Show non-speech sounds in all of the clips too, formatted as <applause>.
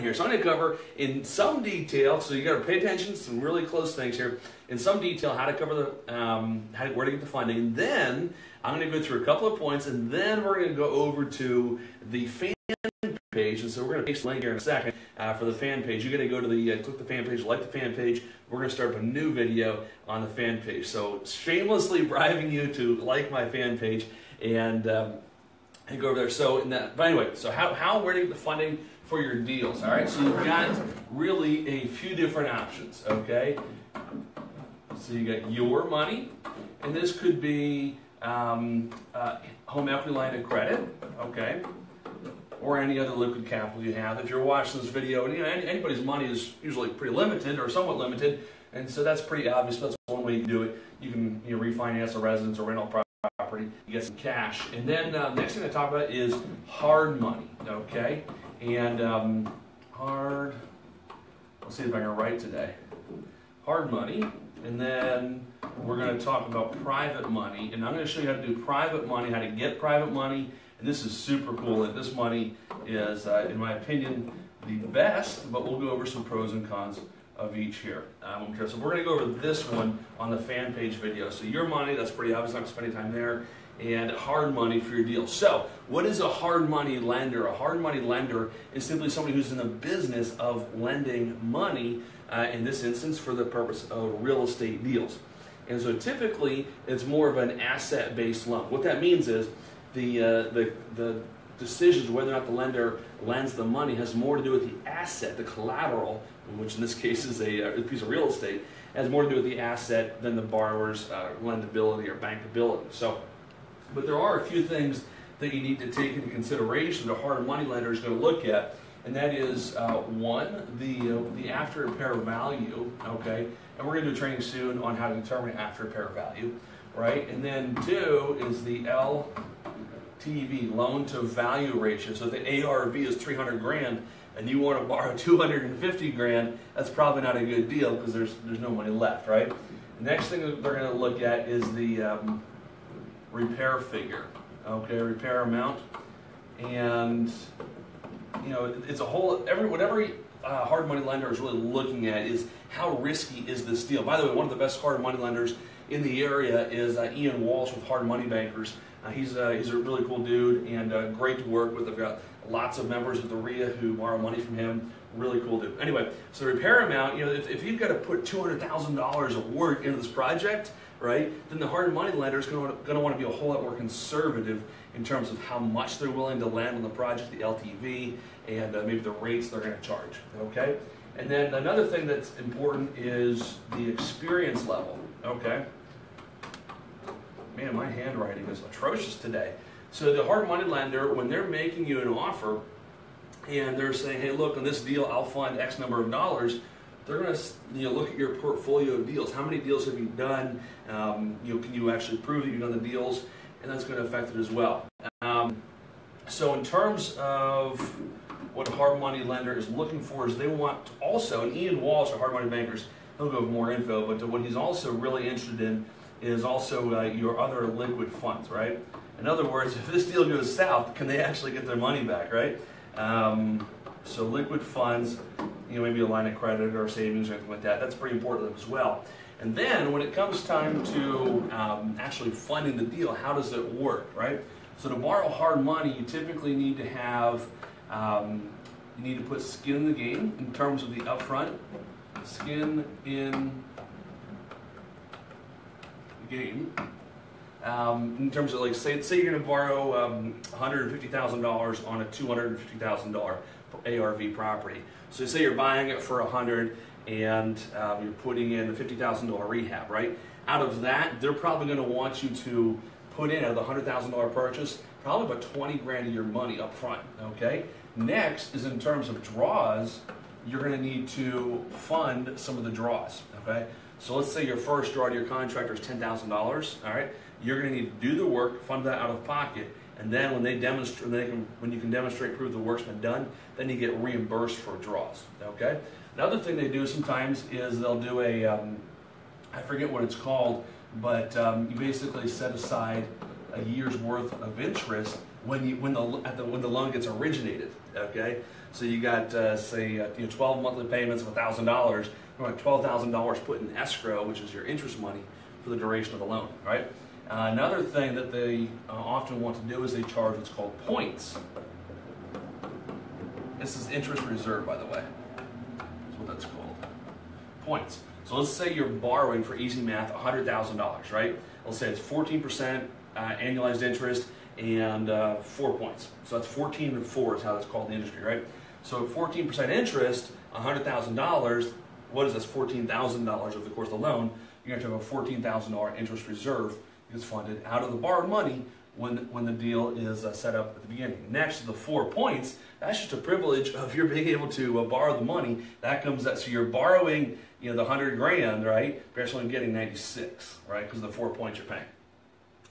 here. So I'm going to cover in some detail. So you got to pay attention to some really close things here. In some detail, how to cover the um, how to, where to get the funding. And then I'm going to go through a couple of points, and then we're going to go over to the fan page. And so we're going to paste a link here in a second uh, for the fan page. You're going to go to the uh, click the fan page, like the fan page. We're going to start up a new video on the fan page. So shamelessly <laughs> bribing you to like my fan page and. Um, and go over there. So, in that, but anyway, so how, how where to get the funding for your deals? All right, so you've got really a few different options. Okay, so you got your money, and this could be um, uh, home equity line of credit. Okay. Or any other liquid capital you have. If you're watching this video, and you know, anybody's money is usually pretty limited or somewhat limited, and so that's pretty obvious. That's one way you do it. You can you know, refinance a residence or rental property property, you get some cash. And then uh, next thing I talk about is hard money, okay? And um, hard, let's see if I can write today. Hard money, and then we're going to talk about private money. And I'm going to show you how to do private money, how to get private money. And this is super cool. And this money is, uh, in my opinion, the best, but we'll go over some pros and cons of each here. Um, so we're going to go over this one on the fan page video. So your money, that's pretty obvious, I'm not spending time there, and hard money for your deal. So what is a hard money lender? A hard money lender is simply somebody who's in the business of lending money, uh, in this instance for the purpose of real estate deals. And so typically it's more of an asset-based loan. What that means is the, uh, the, the decisions whether or not the lender lends the money has more to do with the asset, the collateral, which in this case is a, a piece of real estate, has more to do with the asset than the borrower's uh, lendability or bankability. So, but there are a few things that you need to take into consideration the hard money lender is going to look at, and that is uh, one, the uh, the after repair value, okay, and we're going to do a training soon on how to determine after repair value, right, and then two is the L TV, loan to value ratio. So if the ARV is 300 grand and you want to borrow <laughs> 250 grand, that's probably not a good deal because there's there's no money left, right? The next thing that they're going to look at is the um, repair figure, okay, repair amount, and you know it's a whole every whatever uh, hard money lender is really looking at is how risky is this deal. By the way, one of the best hard money lenders in the area is uh, Ian Walsh with Hard Money Bankers. Uh, he's, uh, he's a really cool dude and uh, great to work with. I've got lots of members of the RIA who borrow money from him. Really cool dude. Anyway, so repair amount, you know, if, if you've got to put $200,000 of work into this project, right, then the hard money lender is going to want to be a whole lot more conservative in terms of how much they're willing to lend on the project, the LTV, and uh, maybe the rates they're going to charge, okay? And then another thing that's important is the experience level, okay? man, my handwriting is atrocious today. So the hard money lender, when they're making you an offer and they're saying, hey, look, on this deal, I'll fund X number of dollars, they're going to you know, look at your portfolio of deals. How many deals have you done? Um, you know, can you actually prove that you've done the deals? And that's going to affect it as well. Um, so in terms of what a hard money lender is looking for is they want also, and Ian Walsh, a hard money bankers, he'll go with more info, but what he's also really interested in is also uh, your other liquid funds, right? In other words, <laughs> if this deal goes south, can they actually get their money back, right? Um, so liquid funds, you know, maybe a line of credit or savings or anything like that, that's pretty important as well. And then when it comes time to um, actually funding the deal, how does it work, right? So to borrow hard money, you typically need to have, um, you need to put skin in the game in terms of the upfront, skin in the game. Um, in terms of like, say, say you're going to borrow um, $150,000 on a $250,000 ARV property. So say you're buying it for 100 and um, you're putting in a $50,000 rehab, right? Out of that, they're probably going to want you to put in out of the $100,000 purchase probably about 20 grand of your money up front, okay? Next is in terms of draws, you're going to need to fund some of the draws, okay? So let's say your first draw to your contractor is $10,000, all right? You're going to need to do the work, fund that out of pocket, and then when they demonstrate, they can, when you can demonstrate, prove the work's been done, then you get reimbursed for draws, okay? Another thing they do sometimes is they'll do a, um, I forget what it's called, but um, you basically set aside a year's worth of interest when you when the, at the when the loan gets originated. Okay, So you got, uh, say, uh, you know, 12 monthly payments of $1,000, like $12,000 put in escrow, which is your interest money for the duration of the loan, right? Uh, another thing that they uh, often want to do is they charge what's called points. This is interest reserve, by the way. That's what that's called. Points. So let's say you're borrowing for easy math $100,000, right? Let's say it's 14% uh, annualized interest and uh, four points. So that's 14 and four is how it's called in the industry, right? So 14% interest, $100,000, what is this? $14,000 over the course of the loan. You're going to have a $14,000 interest reserve is funded out of the borrowed money when, when the deal is uh, set up at the beginning. Next to the four points, that's just a privilege of your being able to uh, borrow the money. That comes that so you're borrowing, you know, the hundred grand, right? But you're only getting 96, right? Because the four points you're paying.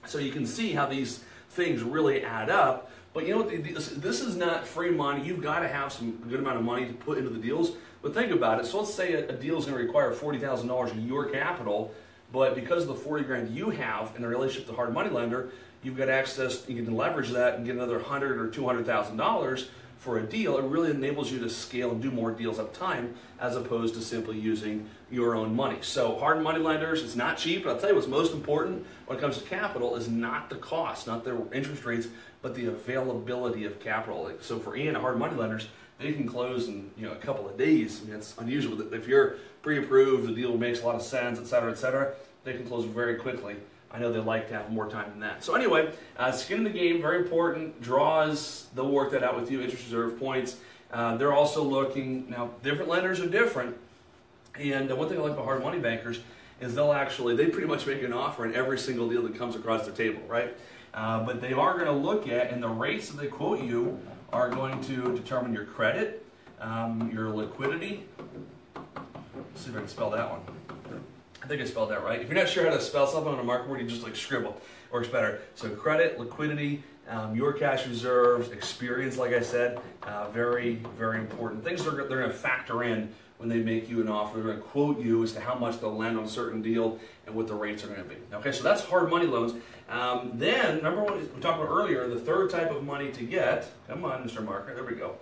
So you can see how these things really add up. But you know what? This is not free money. You've got to have some good amount of money to put into the deals. But think about it. So let's say a, deal is going to require forty thousand dollars in your capital, but because of the forty grand you have in the relationship to hard money lender, you've got access. You can leverage that and get another hundred or two hundred thousand dollars for a deal, it really enables you to scale and do more deals at a time as opposed to simply using your own money. So hard money lenders, it's not cheap, but I'll tell you what's most important when it comes to capital is not the cost, not the interest rates, but the availability of capital. So for Ian, hard money lenders, they can close in you know a couple of days. I mean, it's unusual. If you're pre-approved, the deal makes a lot of sense, et cetera, et cetera, they can close very quickly. I know they like to have more time than that. So anyway, uh, skin in the game, very important. Draws, they'll work that out with you. Interest reserve points. Uh, they're also looking now. Different lenders are different, and uh, one thing I like about hard money bankers is they'll actually they pretty much make an offer in every single deal that comes across their table, right? Uh, but they are going to look at and the rates that they quote you are going to determine your credit, um, your liquidity. Let's see if I can spell that one. I think I spelled that right. If you're not sure how to spell something on a marker board, you just like scribble. Works better. So credit, liquidity, um, your cash reserves, experience, like I said, uh, very, very important. Things they're, they're going to factor in when they make you an offer. They're going to quote you as to how much they'll lend on a certain deal and what the rates are going to be. Okay, so that's hard money loans. Um, then, number one, we talked about earlier, the third type of money to get, come on, Mr. Marker, there we go,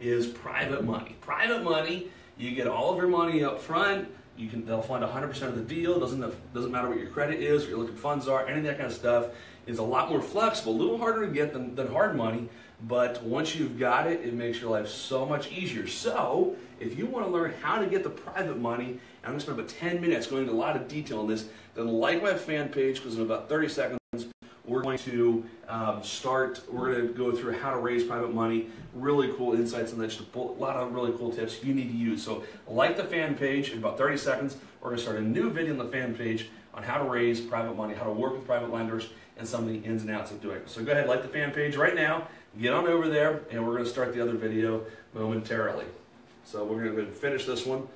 is private money. Private money, you get all of your money up front you can they'll fund 100% of the deal. Doesn't doesn't matter what your credit is, what your liquid funds are, any of that kind of stuff is a lot more flexible, a little harder to get than, than hard money. But once you've got it, it makes your life so much easier. So if you want to learn how to get the private money, and I'm going to spend about 10 minutes going into a lot of detail on this, then like my fan page because in about 30 seconds we're going to um, start, we're going to go through how to raise private money, really cool insights on that, just a lot of really cool tips you need to use. So like the fan page, in about 30 seconds, we're going to start a new video on the fan page on how to raise private money, how to work with private lenders, and some of the ins and outs of doing it. So go ahead, like the fan page right now, get on over there, and we're going to start the other video momentarily. So we're going to finish this one.